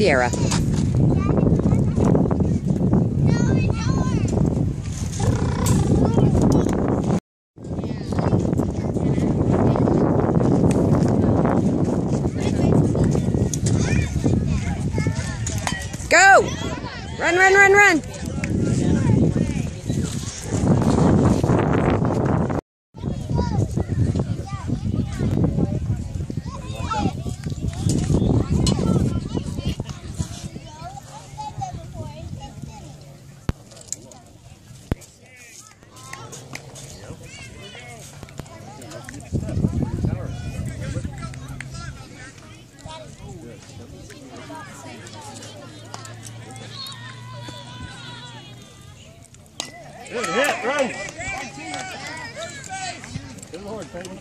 Sierra. Go! Run, run, run, run! Good hit, run. Good Lord, Peyton.